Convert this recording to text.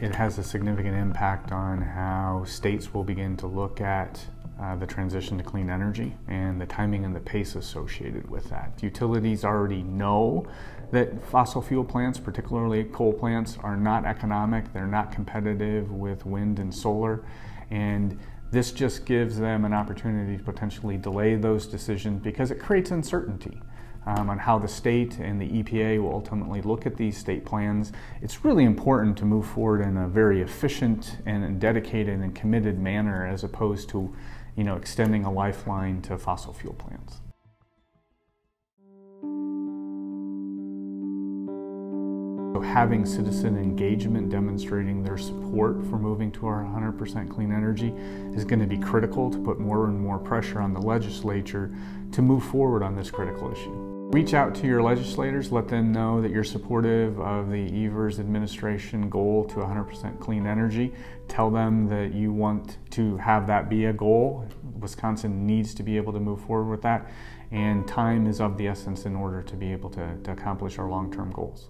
has a significant impact on how states will begin to look at uh, the transition to clean energy and the timing and the pace associated with that. Utilities already know that fossil fuel plants, particularly coal plants, are not economic, they're not competitive with wind and solar, and this just gives them an opportunity to potentially delay those decisions because it creates uncertainty. Um, on how the state and the EPA will ultimately look at these state plans. It's really important to move forward in a very efficient and dedicated and committed manner as opposed to you know, extending a lifeline to fossil fuel plants. So having citizen engagement demonstrating their support for moving to our 100% clean energy is going to be critical to put more and more pressure on the legislature to move forward on this critical issue. Reach out to your legislators, let them know that you're supportive of the Evers administration goal to 100% clean energy. Tell them that you want to have that be a goal. Wisconsin needs to be able to move forward with that, and time is of the essence in order to be able to, to accomplish our long term goals.